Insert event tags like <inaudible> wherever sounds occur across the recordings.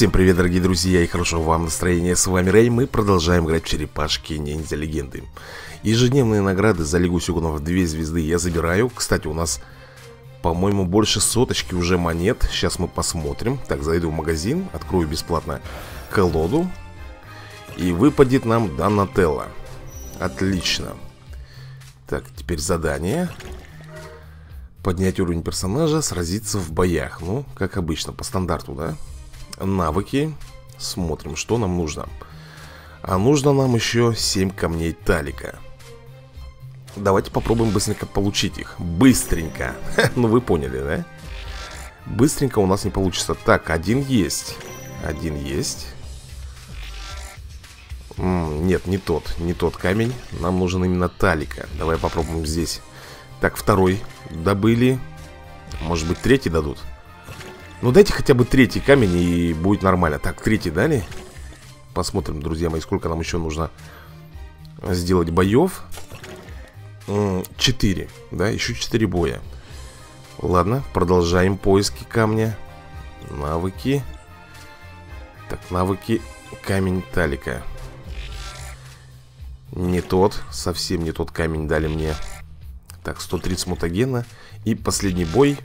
Всем привет, дорогие друзья, и хорошего вам настроения. С вами Рэй, мы продолжаем играть в черепашки ниндзя легенды. Ежедневные награды за Лигу Сюгунов 2 звезды я забираю. Кстати, у нас, по-моему, больше соточки уже монет. Сейчас мы посмотрим. Так, зайду в магазин, открою бесплатно колоду. И выпадет нам Донателло. Отлично. Так, теперь задание. Поднять уровень персонажа, сразиться в боях. Ну, как обычно, по стандарту, да? Навыки. Смотрим, что нам нужно. А нужно нам еще 7 камней талика. Давайте попробуем быстренько получить их. Быстренько. <laughs> Ну вы поняли, да? Быстренько у нас не получится. Так, один есть. Один есть. М -м, Нет, не тот, не тот камень. Нам нужен именно талика. Давай попробуем здесь. Так, второй добыли. Может быть третий дадут ну дайте хотя бы третий камень и будет нормально. Так, третий дали. Посмотрим, друзья мои, сколько нам еще нужно Сделать боев. Четыре Да, еще четыре боя. Ладно, продолжаем поиски камня. Навыки. Так, навыки Камень талика. Не тот Совсем не тот камень дали мне. Так, 130 мутагена. И последний бой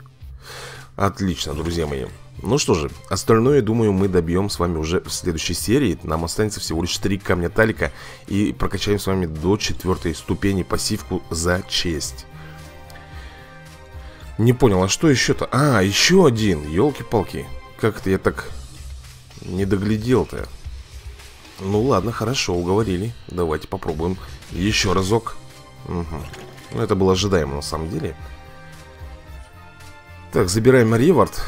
Отлично, друзья мои. Ну что же, остальное, думаю, мы добьем с вами уже в следующей серии. Нам останется всего лишь 3 камня талика. И прокачаем с вами до четвертой ступени пассивку за честь. Не понял, а что еще-то? А, еще один, елки-палки Как-то я так не доглядел-то. Ну ладно, хорошо, уговорили. Давайте попробуем еще разок. Угу. Ну это было ожидаемо на самом деле так, забираем ревард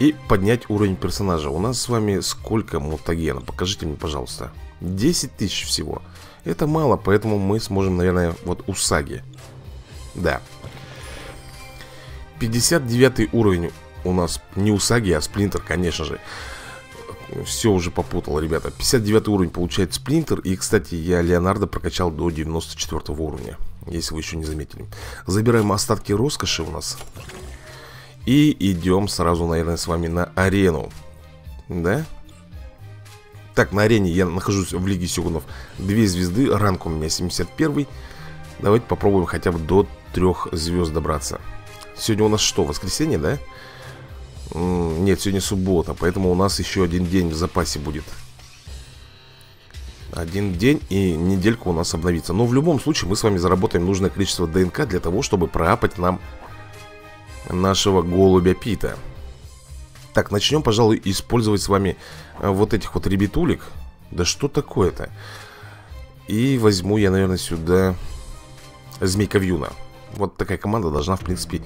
И поднять уровень персонажа. У нас с вами сколько мутагена? Покажите мне, пожалуйста. 10 тысяч всего. Это мало, поэтому мы сможем, наверное, вот у Саги. Да. 59 уровень у нас Не у Саги, а Сплинтер, конечно же. Все уже попутал, ребята. 59 уровень получает Сплинтер. И, кстати, я Леонардо прокачал до 94 уровня Если вы еще не заметили. Забираем остатки роскоши у нас и идем сразу, наверное, с вами на арену. Да? Так, на арене я нахожусь в Лиге Сёгунов. Две звезды, ранг у меня 71 Давайте попробуем хотя бы до трех звезд добраться. Сегодня у нас что, воскресенье, да? Нет, сегодня суббота Поэтому у нас еще один день в запасе будет. Один день и неделька у нас обновится. Но в любом случае мы с вами заработаем нужное количество ДНК Для того, чтобы проапать нам нашего голубя Пита. Так, начнем, пожалуй, использовать с вами э, вот этих вот ребятулек. Да что такое-то? И возьму я, наверное, сюда Змейка Вьюна. Вот такая команда должна, в принципе,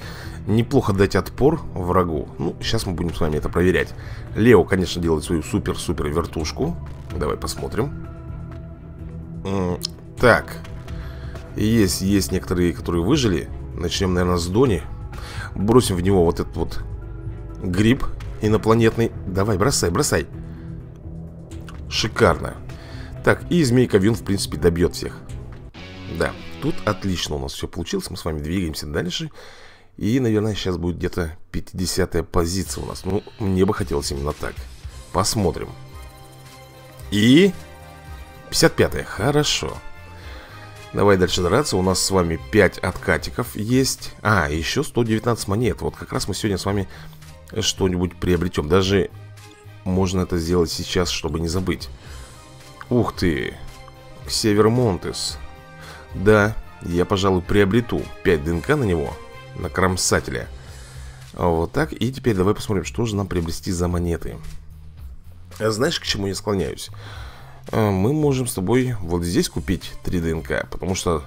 неплохо дать отпор врагу. Ну, сейчас мы будем с вами это проверять. Лео, конечно, делает свою супер-супер вертушку. Давай посмотрим. Так. Есть, есть некоторые, которые выжили. Начнем, наверное, с Дони Бросим в него вот этот вот гриб инопланетный. Давай, бросай, бросай. Шикарно. Так, и змейка Вин, в принципе, добьет всех. Да, тут отлично у нас все получилось. Мы с вами двигаемся дальше. И, наверное, сейчас будет где-то 50-я позиция у нас. Ну, мне бы хотелось именно так. Посмотрим. И... 55-я, хорошо Давай дальше драться. У нас с вами 5 откатиков есть. А, еще 119 монет. Вот как раз мы сегодня с вами что-нибудь приобретем. Даже можно это сделать сейчас, чтобы не забыть. Ух ты. Север Монтес. Да, я, пожалуй, приобрету 5 ДНК на него. На кромсателя. Вот так. И теперь давай посмотрим, что же нам приобрести за монеты. Знаешь, к чему я склоняюсь? А, мы можем с тобой вот здесь купить 3 ДНК, потому что...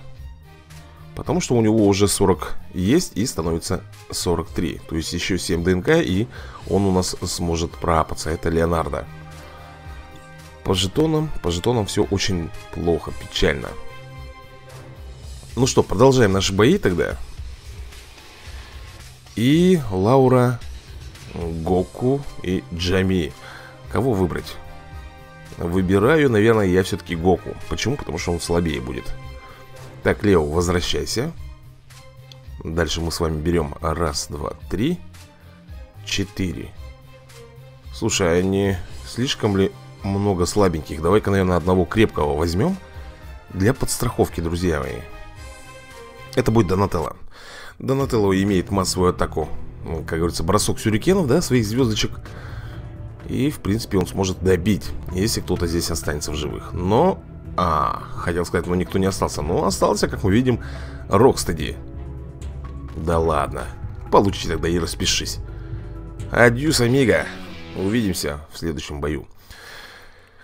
Потому что у него уже 40 есть и становится 43. То есть еще 7 ДНК и он у нас сможет проапаться. Это Леонардо. По жетонам, по жетонам все очень плохо, печально. Ну что, продолжаем наши бои тогда. И Лаура, Гоку и Джами. Кого выбрать? Выбираю, наверное, я все-таки Гоку. Почему? Потому что он слабее будет. Так, Лео, возвращайся. Дальше мы с вами берем Раз, два, три Четыре. Слушай, а не слишком ли много слабеньких? Давай-ка, наверное, одного крепкого возьмем Для подстраховки, друзья мои. Это будет Донателло. Донателло имеет массовую атаку. Ну, Как говорится, бросок сюрикенов, да, своих звездочек И, в принципе, он сможет добить Если кто-то здесь останется в живых. Но, а, хотел сказать, но никто не остался. Но остался, как мы видим, Рокстеди. Да ладно. Получи тогда и распишись. Адьюс, амиго. Увидимся в следующем бою.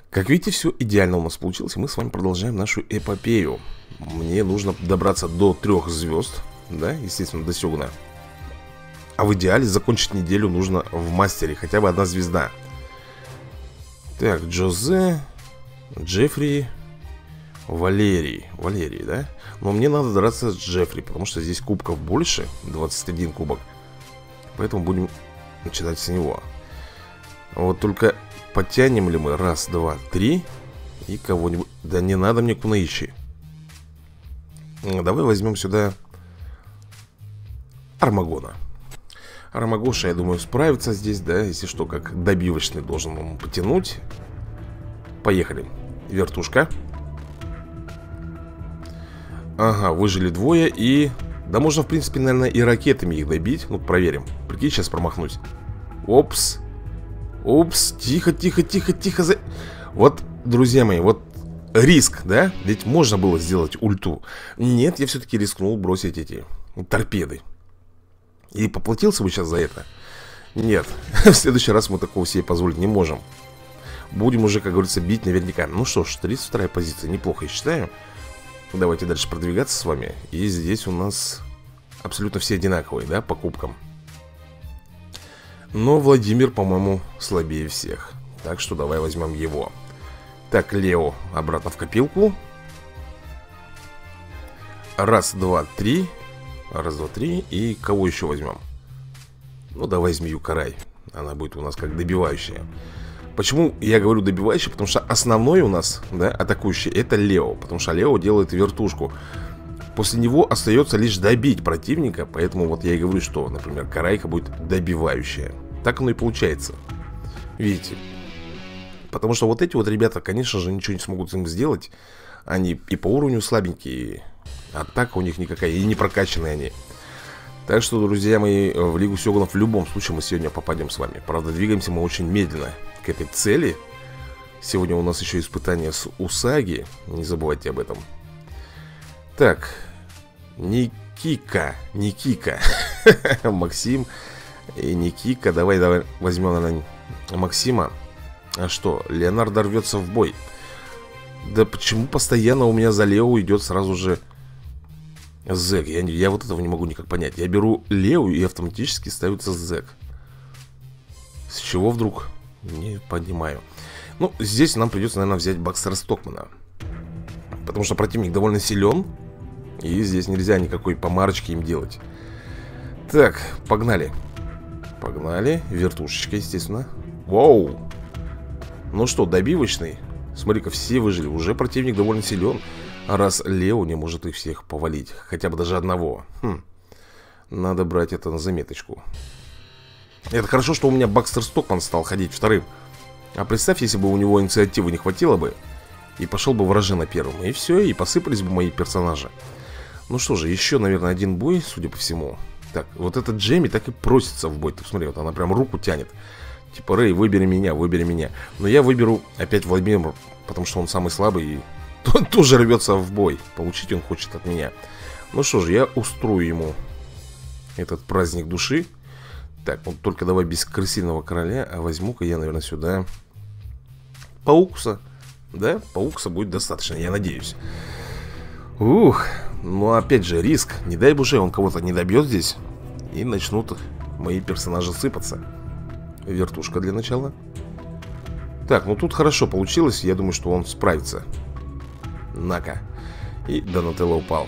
Как видите, все идеально у нас получилось мы с вами продолжаем нашу эпопею. Мне нужно добраться до трех звезд Да, естественно, до Сёгуна. А в идеале закончить неделю нужно в мастере Хотя бы одна звезда Так, Джозе Джеффри Валерий. Валерий, да? Но мне надо драться с Джеффри Потому что здесь кубков больше 21 кубок. Поэтому будем начинать с него. Вот только подтянем ли мы Раз, два, три И кого-нибудь? Да не надо мне Кунаичи Давай возьмем сюда Армагона Армагоша, я думаю, справится здесь, да Если что, как добивочный должен ему потянуть. Поехали. Вертушка. Ага, выжили двое и... Да можно, в принципе, наверное, и ракетами их добить. Ну, проверим. Прикинь, сейчас промахнусь. Опс. Упс, тихо, тихо, тихо, тихо. За... Вот, друзья мои, вот риск, да? Ведь можно было сделать ульту. Нет, я все-таки рискнул бросить эти торпеды И поплатился бы сейчас за это? Нет, <laughs> в следующий раз мы такого себе позволить не можем. Будем уже, как говорится, бить наверняка. Ну что ж, 32 позиция, неплохо, я считаю. Давайте дальше продвигаться с вами. И здесь у нас абсолютно все одинаковые, да, по кубкам. Но Владимир, по-моему, слабее всех. Так что давай возьмем его. Так, Лео обратно в копилку. Раз, два, три Раз, два, три И кого еще возьмем? Ну, давай змею Карай Она будет у нас как добивающая Почему я говорю добивающий? Потому что основной у нас, да, атакующий, это Лео. Потому что Лео делает вертушку. После него остается лишь добить противника. Поэтому вот я и говорю, что, например, Карайка будет добивающая. Так оно и получается. Видите? Потому что вот эти вот ребята, конечно же, ничего не смогут с ним сделать. Они и по уровню слабенькие, атака у них никакая, и не прокачанные они. Так что, друзья мои, в Лигу Сёгунов в любом случае мы сегодня попадем с вами. Правда, двигаемся мы очень медленно к этой цели. Сегодня у нас еще испытание с Усаги. Не забывайте об этом. Так. Никика. Никика. <laughs> Максим и Никика. Давай, давай возьмем на Максима. А что, Леонардо рвется в бой. Да почему постоянно у меня за Лео идет сразу же Зэк? Я, я вот этого не могу никак понять. Я беру Лео и автоматически ставится Зэк. С чего вдруг? Не понимаю. Ну, здесь нам придется, наверное, взять Бакстера Стокмана. Потому что противник довольно силен И здесь нельзя никакой помарочки им делать. Так, погнали. Погнали. Вертушечка, естественно. Воу! Ну что, добивочный? Смотри-ка, все выжили. Уже противник довольно силен раз Лео не может их всех повалить Хотя бы даже одного хм. Надо брать это на заметочку это хорошо, что у меня Бакстер Стокман стал ходить вторым. А представь, если бы у него инициативы не хватило бы, и пошел бы вражина первым. И все, и посыпались бы мои персонажи. Ну что же, еще, наверное, один бой, судя по всему. Так, вот этот Джейми так и просится в бой. Ты посмотри, вот она прям руку тянет. Типа, Рэй, выбери меня, выбери меня. Но я выберу опять Владимир, потому что он самый слабый и тоже рвется в бой. Получить он хочет от меня. Ну что же, я устрою ему этот праздник души. Так, вот только давай без крысиного короля А возьму-ка я, наверное, сюда Паукса Да, паукса будет достаточно, я надеюсь Ух, ну опять же риск Не дай боже, он кого-то не добьет здесь И начнут мои персонажи сыпаться Вертушка для начала Так, ну тут хорошо получилось Я думаю, что он справится На-ка И Донателло упал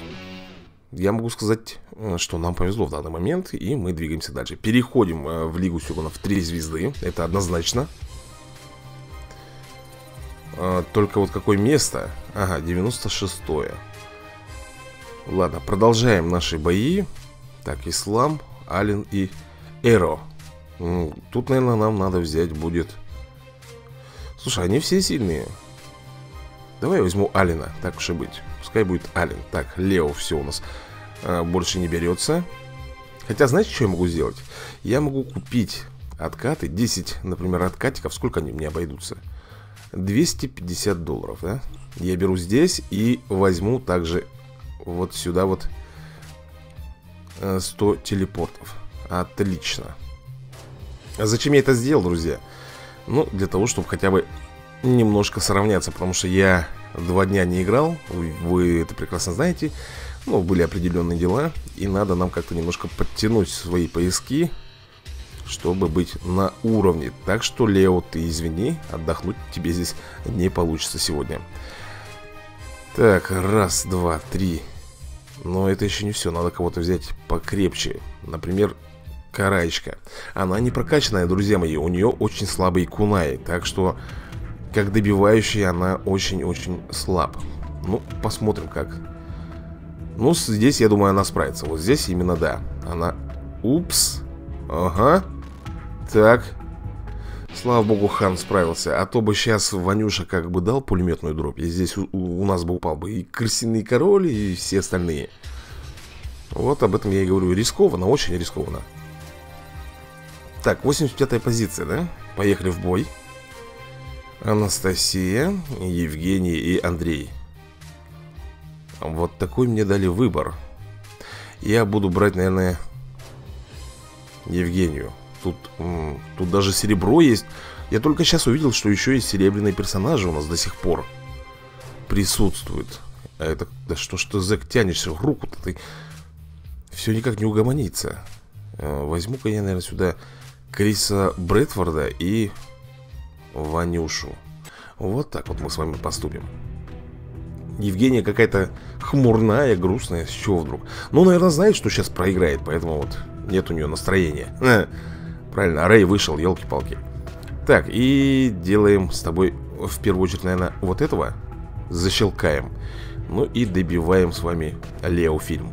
я могу сказать, э, что нам повезло в данный момент, и мы двигаемся дальше. Переходим э, в Лигу Сёгунов 3 звезды, это однозначно. А, только вот какое место? Ага, 96-е. Ладно, продолжаем наши бои. Так, Ислам, Ален и Эро. Тут, наверное, нам надо взять будет... Слушай, они все сильные Давай я возьму Алина, так уж и быть Пускай будет Алин Так, Лео все у нас а, больше не берется Хотя, знаете, что я могу сделать? Я могу купить откаты 10, например, откатиков Сколько они мне обойдутся? 250 долларов, да? Я беру здесь и возьму также вот сюда вот 100 э, телепортов Отлично а Зачем я это сделал, друзья? Ну, для того, чтобы хотя бы немножко сравняться Потому что я два дня не играл Вы, вы это прекрасно знаете. Ну, были определенные дела И надо нам как-то немножко подтянуть свои поиски Чтобы быть на уровне. Так что, Лео, ты извини Отдохнуть тебе здесь не получится сегодня. Так, раз, два, три. Но это еще не все Надо кого-то взять покрепче. Например, Караечка. Она не прокачанная, друзья мои У нее очень слабый кунай Так что как добивающий она очень-очень слаб. Ну, посмотрим как. Ну, здесь, я думаю, она справится. Вот здесь именно да. Она... Упс Ага. Так. Слава богу, Хан справился. А то бы сейчас Ванюша как бы дал пулеметную дробь И здесь у, у нас бы упал бы и крысиный король, и все остальные. Вот об этом я и говорю. Рискованно, очень рискованно. Так, 85-я позиция, да? Поехали в бой Анастасия, Евгений и Андрей. Вот такой мне дали выбор. Я буду брать, наверное, Евгению. Тут, тут даже серебро есть. Я только сейчас увидел, что еще есть серебряные персонажи у нас до сих пор Присутствуют А это, да что ж ты, Зэк, тянешься? Руку-то ты. Все никак не угомонится. Э, Возьму-ка я, наверное, сюда Криса Брэдфорда и Ванюшу. Вот так вот мы с вами поступим. Евгения какая-то хмурная, грустная С чего вдруг? Ну, наверное, знает, что сейчас проиграет Поэтому вот нет у нее настроения. <laughs> Правильно, Рэй вышел, елки-палки. Так, и делаем с тобой В первую очередь, наверное, вот этого. Защелкаем. Ну и добиваем с вами Лео фильм.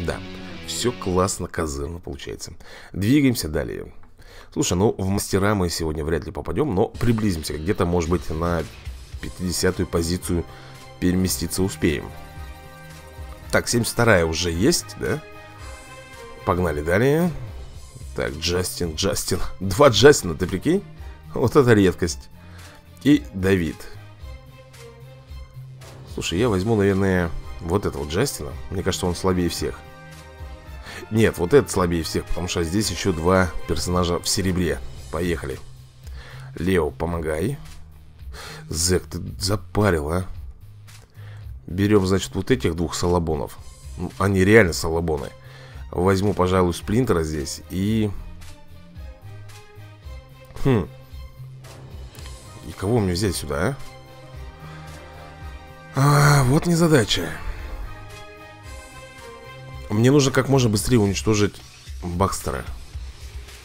Да, все классно, козырно получается. Двигаемся далее Слушай, ну в мастера мы сегодня вряд ли попадем, но приблизимся. Где-то, может быть, на 50-ю позицию переместиться успеем. Так, 72-я уже есть, да? Погнали далее. Так, Джастин, Джастин. <laughs> Два Джастина, ты прикинь? Вот это редкость. И Давид. Слушай, я возьму, наверное, вот этого Джастина. Мне кажется, он слабее всех. Нет, вот этот слабее всех, потому что здесь еще два персонажа в серебре. Поехали. Лео, помогай. Зек, ты запарил, а? Берем, значит, вот этих двух салабонов. Ну, они реально салабоны. Возьму, пожалуй, сплинтера здесь и... Хм. И кого мне взять сюда, а? а вот незадача. Мне нужно как можно быстрее уничтожить Бакстера.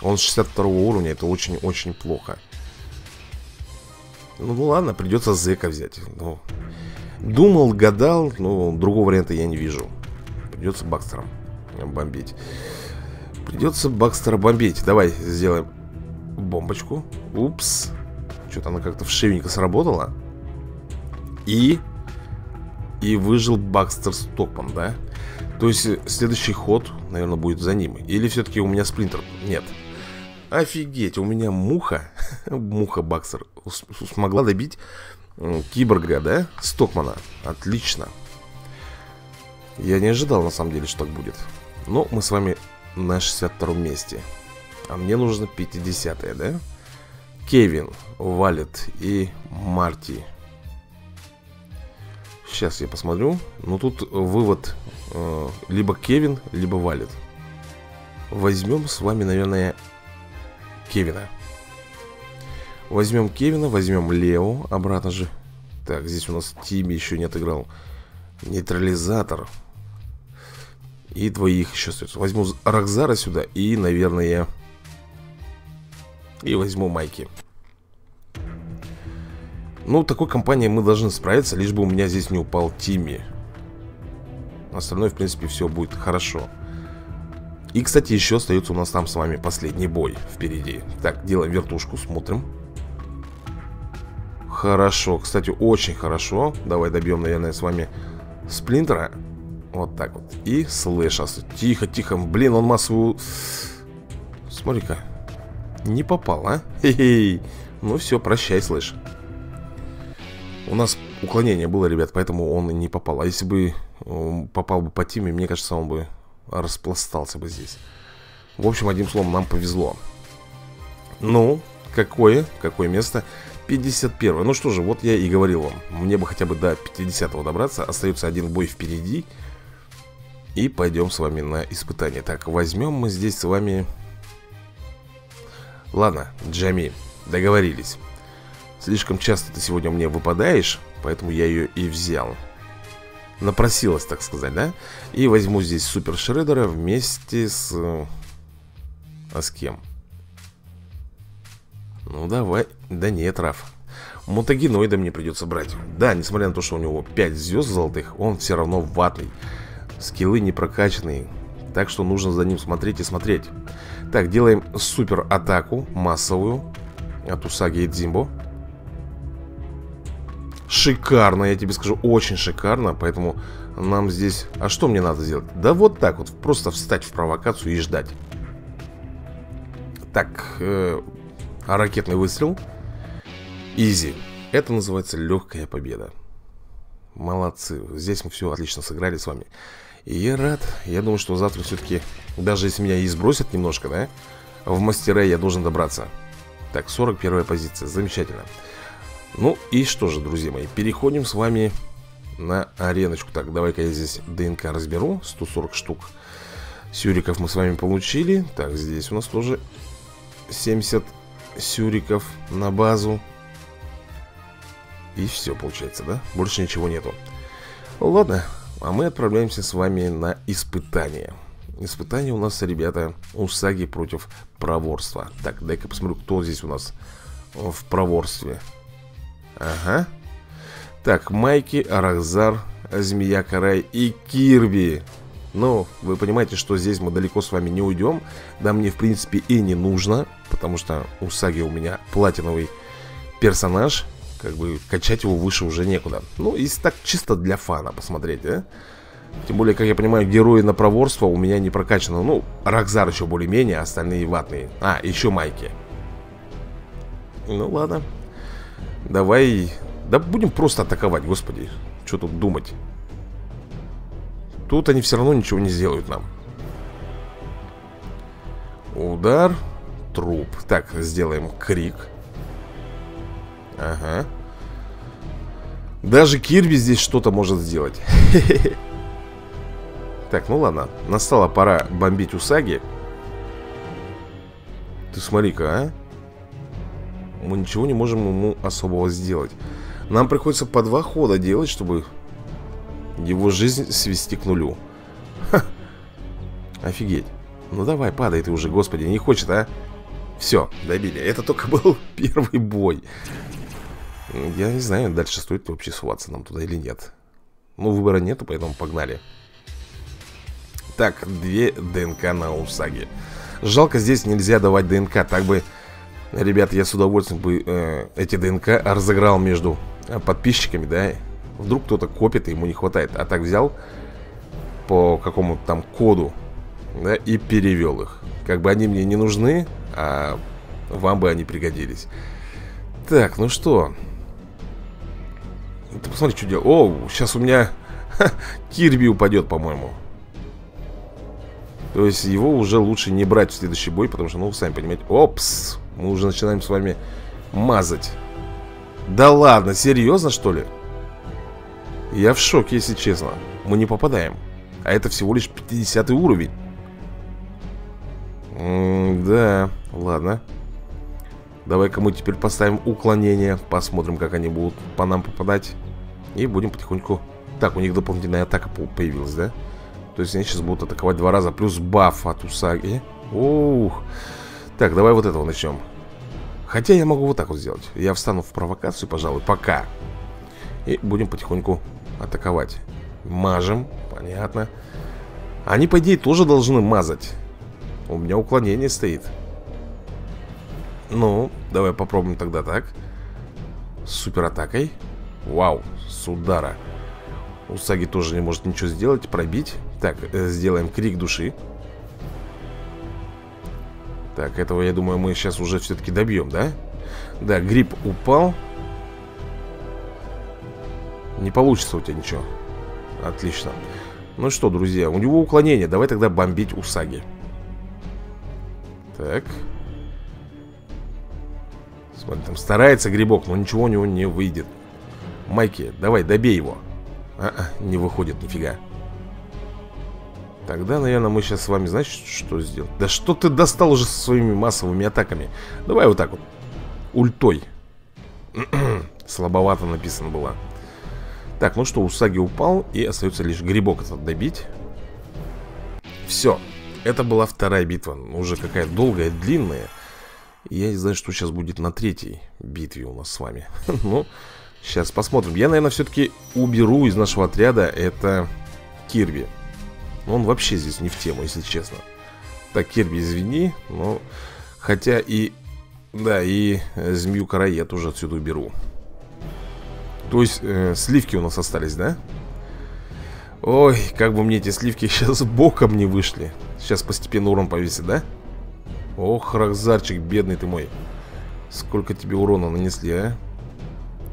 Он 62 уровня, это очень-очень плохо. Ну, ну ладно, придется Зека взять. Ну, Думал, гадал, но другого варианта я не вижу. Придется Бакстером бомбить. Придется Бакстера бомбить. Давай сделаем бомбочку. Упс. Что-то она как-то вшивенько сработала. И И выжил Бакстер Стокман, да? То есть э, следующий ход, наверное, будет за ним. Или все-таки у меня сплинтер? Нет. Офигеть, у меня муха. <laughs> Муха Баксер Смогла добить киборга, да? Стокмана. Отлично. Я не ожидал, на самом деле, что так будет. Но мы с вами на 62 месте. А мне нужно 50 да? Кевин, Валет и Марти Сейчас я посмотрю. Ну тут вывод э, либо Кевин, либо Валет. Возьмем с вами, наверное, Кевина. Возьмем Кевина, возьмем Лео обратно же. Так, здесь у нас Тими еще не отыграл. Нейтрализатор. И двоих еще остается. Возьму Рокзара сюда и, наверное, и возьму Майки. Ну, такой компанией мы должны справиться, лишь бы у меня здесь не упал Тимми. Остальное, в принципе, все будет хорошо. И, кстати, еще остается у нас там с вами последний бой впереди. Так, делаем вертушку, смотрим. Хорошо, кстати, очень хорошо Давай добьем, наверное, с вами Сплинтера Вот так вот И слэша Тихо, тихо Блин, он массовую Смотри-ка Не попал, а? Хе -хе. Ну все, прощай, слэш У нас уклонение было, ребят Поэтому он не попал. А если бы попал бы по тиме Мне кажется, он бы распластался бы здесь. В общем, одним словом, нам повезло. Ну, какое? Какое место? 51 Ну что же, вот я и говорил вам. Мне бы хотя бы до 50-го добраться. Остается один бой впереди. И пойдем с вами на испытание. Так, возьмем мы здесь с вами. Ладно, Джами, договорились Слишком часто ты сегодня мне выпадаешь Поэтому я ее и взял. Напросилась, так сказать, да? И возьму здесь Супер Шредера вместе с... А с кем? Ну давай, да нет, Раф. Мутагеноида мне придется брать. Да, несмотря на то, что у него 5 звезд золотых Он все равно ватный Скиллы не прокачанные Так что нужно за ним смотреть и смотреть. Так, делаем супер атаку Массовую От Усаги и Дзимбо Шикарно, я тебе скажу, очень шикарно Поэтому нам здесь... А что мне надо сделать? Да вот так вот, просто встать в провокацию и ждать Так, э, ракетный выстрел. Изи. Это называется легкая победа. Молодцы. Здесь мы все отлично сыграли с вами. И я рад. Я думаю, что завтра все-таки, даже если меня и сбросят немножко, да, в мастера я должен добраться. Так, 41 позиция. Замечательно. Ну и что же, друзья мои, переходим с вами на ареночку. Так, давай-ка я здесь ДНК разберу. 140 штук. Сюриков мы с вами получили. Так, здесь у нас тоже 70 сюриков на базу. И все получается, да? Больше ничего нету. Ладно, а мы отправляемся с вами на испытание. Испытание у нас, ребята, Усаги против проворства. Так, дай-ка посмотрю, кто здесь у нас в проворстве. Ага. Так, Майки, Арахзар, Змея Карай и Кирби. Но вы понимаете, что здесь мы далеко с вами не уйдем. Да мне, в принципе, и не нужно. Потому что у Саги у меня платиновый персонаж. Как бы качать его выше уже некуда. Ну, и так чисто для фана посмотреть, да? Тем более, как я понимаю, герои на проворство у меня не прокачаны. Ну, Рокзар еще более-менее, остальные ватные. А, еще Майки. Ну, ладно. Давай... Да будем просто атаковать, господи. Что тут думать? Тут они все равно ничего не сделают нам. Удар Труп. Так, сделаем крик. Ага. Даже Кирби здесь что-то может сделать. <laughs> Так, ну ладно. Настала пора бомбить Усаги. Ты смотри-ка, а Мы ничего не можем ему особого сделать. Нам приходится по два хода делать, чтобы его жизнь свести к нулю. Ха. Офигеть. Ну давай, падай ты уже, господи, не хочет, а? Все, добили. Это только <laughs> был первый бой. Я не знаю, дальше стоит вообще суваться нам туда или нет. Ну, выбора нету, поэтому погнали. Так, две ДНК на Усаге Жалко, здесь нельзя давать ДНК Так бы, ребята, я с удовольствием бы э, эти ДНК разыграл между подписчиками, да Вдруг кто-то копит, и ему не хватает. А так взял по какому-то там коду да, И перевел их. Как бы они мне не нужны, а вам бы они пригодились. Так, ну что? Ты посмотри, что делать. О, сейчас у меня ха, Кирби упадет, по-моему. То есть его уже лучше не брать в следующий бой Потому что, ну, сами понимаете. Опс, мы уже начинаем с вами мазать Да ладно, серьезно, что ли? Я в шоке, если честно. Мы не попадаем. А это всего лишь 50 уровень. М да, ладно. Давай-ка мы теперь поставим уклонение. Посмотрим, как они будут по нам попадать. И будем потихоньку... Так, у них дополнительная атака появилась, да? То есть они сейчас будут атаковать два раза. Плюс баф от Усаги. Ух. Так, давай вот этого начнем. Хотя я могу вот так вот сделать. Я встану в провокацию, пожалуй, пока. И будем потихоньку атаковать. Мажем, понятно. Они, по идее, тоже должны мазать. У меня уклонение стоит. Ну, давай попробуем тогда так. с суператакой. Вау, с удара. Усаги тоже не может ничего сделать, пробить. Так, э, сделаем крик души. Так, этого, я думаю, мы сейчас уже все-таки добьем, да? Да, гриб упал. Не получится у тебя ничего. Отлично. Ну что, друзья, у него уклонение. Давай тогда бомбить Усаги. Так. Смотри, там старается грибок, но ничего у него не выйдет. Майки, давай, добей его. А, -а не выходит нифига. Тогда, наверное, мы сейчас с вами, знаешь, что сделаем? Да что ты достал уже со своими массовыми атаками? Давай вот так вот. Ультой. <clears throat> Слабовато написано было. Так, ну что, Усаги упал, и остается лишь грибок этот добить. Все. Это была вторая битва. Уже какая долгая, длинная. Я не знаю, что сейчас будет на третьей битве у нас с вами. <laughs> ну, сейчас посмотрим. Я, наверное, все-таки уберу из нашего отряда это Кирби. Он вообще здесь не в тему, если честно. Так, Кирби, извини, но... Хотя и... Да, и змею кора я тоже отсюда уберу. То есть э, сливки у нас остались, да? Ой, как бы мне эти сливки <laughs> сейчас боком не вышли. Сейчас постепенно урон повесит, да? Ох, Рахзарчик, бедный ты мой. Сколько тебе урона нанесли, а?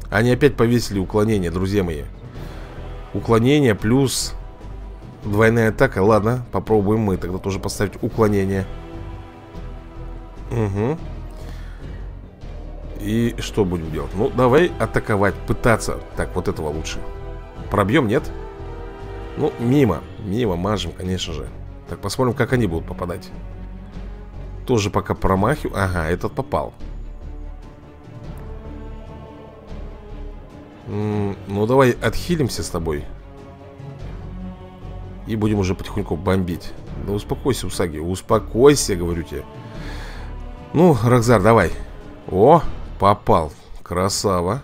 Они опять повесили уклонение, друзья мои. Уклонение плюс двойная атака. Ладно, попробуем мы тогда тоже поставить уклонение. Угу. И что будем делать? Ну, давай атаковать, пытаться. Так, вот этого лучше. Пробьем, нет? Ну, мимо. Мимо мажем, конечно же. Так, посмотрим, как они будут попадать. Тоже пока промахиваю. Ага, этот попал. М -м, ну, давай отхилимся с тобой. И будем уже потихоньку бомбить. Да успокойся, Усаги, успокойся, говорю тебе. Ну, Рокзар, давай. О, Попал. Красава.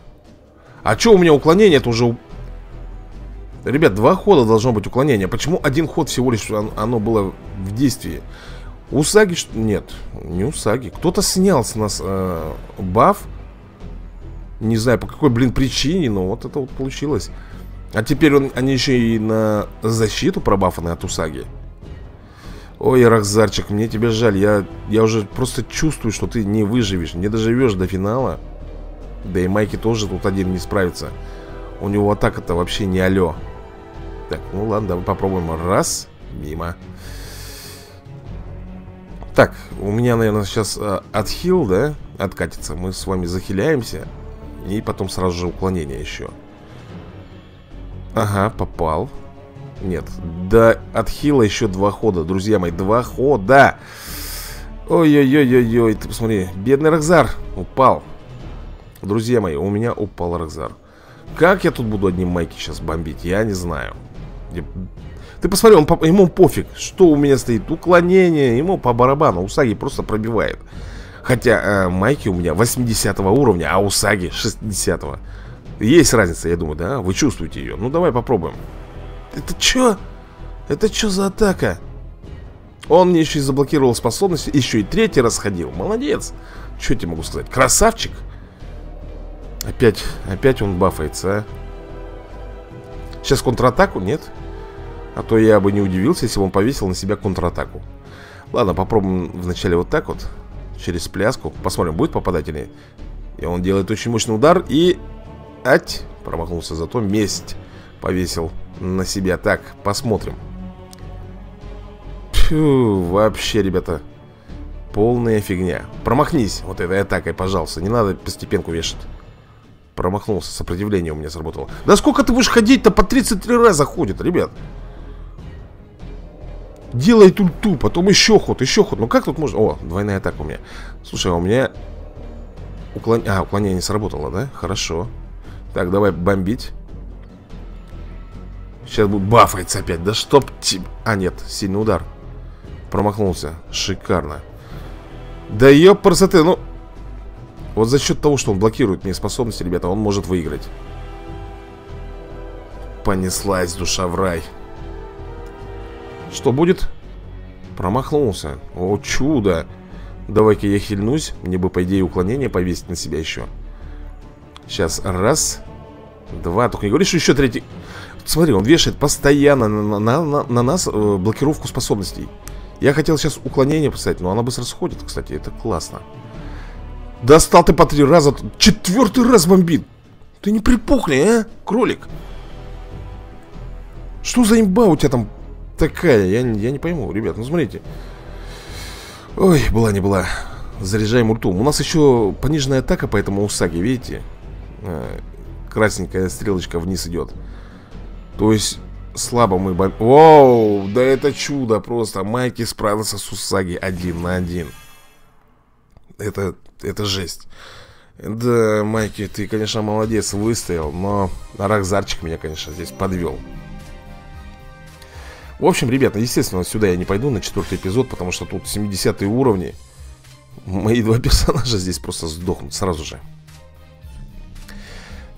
А что у меня уклонение-то уже... Ребят, два хода должно быть уклонение. Почему один ход всего лишь оно было в действии? Усаги... Нет, не Усаги. Кто-то снял с нас э, баф. Не знаю, по какой, блин, причине, но вот это вот получилось. А теперь он, они еще и на защиту пробафаны от Усаги. Ой, Рахзарчик, мне тебя жаль. Я, я уже просто чувствую, что ты не выживешь, не доживешь до финала. Да и Майки тоже тут один не справится. У него атака-то вообще не алё. Так, ну ладно, давай попробуем. Раз, мимо. Так, у меня, наверное, сейчас э, отхил, да, откатится. Мы с вами захиляемся. И потом сразу же уклонение еще. Ага, попал. Нет, до отхила еще два хода, друзья мои, два хода. Ой-ой-ой-ой-ой, ты посмотри, бедный Рокзар упал. Друзья мои, у меня упал Рокзар. Как я тут буду одним майки сейчас бомбить, я не знаю. Ты посмотри, он, ему пофиг, что у меня стоит, уклонение, ему по барабану, Усаги просто пробивает. Хотя э, майки у меня 80 уровня, а Усаги 60 -го. Есть разница, я думаю, да? Вы чувствуете ее? Ну, давай попробуем. Это что? Это что за атака? Он мне еще и заблокировал способности Еще и третий раз ходил Молодец Что я тебе могу сказать? Красавчик Опять, опять он бафается, а? Сейчас контратаку? Нет? А то я бы не удивился, если бы он повесил на себя контратаку Ладно, попробуем вначале вот так вот Через пляску Посмотрим, будет попадать или нет И он делает очень мощный удар И... Ать! Промахнулся, зато месть повесил на себя. Так, посмотрим. Фу, вообще, ребята, полная фигня. Промахнись вот этой атакой, пожалуйста. Не надо постепенку вешать. Промахнулся, сопротивление у меня сработало. Да сколько ты будешь ходить-то? По 33 раза ходит, ребят. Делай тульту, потом еще ход, еще ход. Ну как тут можно... О, двойная атака у меня. Слушай, а у меня... Уклон... А, уклонение не сработало, да? Хорошо. Так, давай бомбить. Сейчас будет бафается опять. Да чтоб тебе... А, нет, сильный удар. Промахнулся. Шикарно. Да ёпарсоты, ну... Вот за счет того, что он блокирует мне способности, ребята, он может выиграть. Понеслась душа в рай. Что будет? Промахнулся. О, чудо. Давай-ка я хильнусь. Мне бы, по идее, уклонение повесить на себя еще. Сейчас, раз Два, только не говори, что еще третий. Смотри, он вешает постоянно на, на, на, на нас э, блокировку способностей. Я хотел сейчас уклонение поставить, но она быстро сходит, кстати, это классно. Достал ты по три раза Четвертый раз бомбит. Ты не припухни, а, кролик? Что за имба у тебя там такая? Я, я не пойму, ребят, ну смотрите. Ой, была не была. Заряжаем ультум У нас еще пониженная атака, поэтому Усаги, видите? Э, красненькая стрелочка вниз идет. То есть слабо мы бом... Воу, да это чудо просто. Майки справился с Усаги один на один. Это, это жесть. Да, Майки, ты, конечно, молодец, выстоял Но Рахзарчик меня, конечно, здесь подвел. В общем, ребята, естественно, сюда я не пойду на четвертый эпизод, потому что тут 70 уровни. Мои два <laughs> персонажа здесь просто сдохнут сразу же.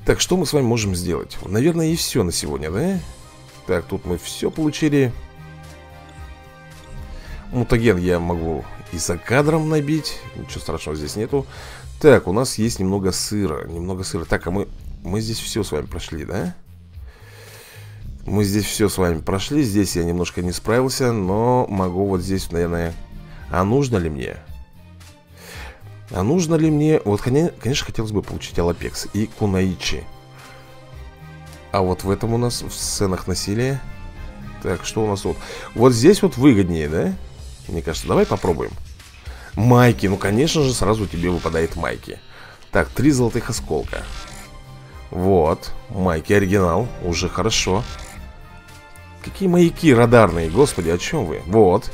Так, что мы с вами можем сделать? Наверное, и все на сегодня, да? Так, тут мы все получили. Мутаген я могу и за кадром набить. Ничего страшного здесь нету. Так, у нас есть немного сыра. Немного сыра. Так, а мы, мы здесь все с вами прошли, да? Мы здесь все с вами прошли. Здесь я немножко не справился, но могу вот здесь, наверное... А нужно ли мне? А нужно ли мне... Вот, конечно, хотелось бы получить Алапекс и Кунаичи. А вот в этом у нас в сценах насилия... Так, что у нас тут? Вот здесь вот выгоднее, да? Мне кажется, давай попробуем. Майки, ну, конечно же, сразу тебе выпадает майки. Так, три золотых осколка. Вот, майки оригинал, уже хорошо. Какие маяки радарные, господи, о чем вы? Вот,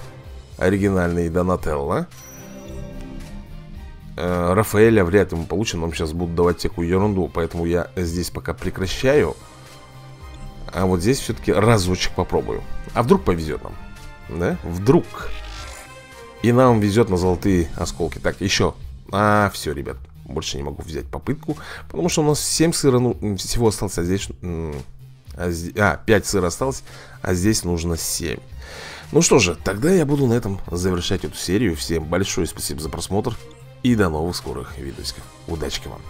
оригинальный Донателло. Э, Рафаэля вряд ли мы получим Нам сейчас будут давать всякую ерунду Поэтому я здесь пока прекращаю. А вот здесь все-таки разочек попробую. А вдруг повезет нам? Да? Вдруг. И нам везет на золотые осколки. Так, еще А, все, ребят Больше не могу взять попытку Потому что у нас 7 сыра ну, всего осталось А здесь... А, а 5 сыра осталось А здесь нужно 7 ну что же, тогда я буду на этом завершать эту серию. Всем большое спасибо за просмотр. И до новых скорых видосиков. Удачи вам!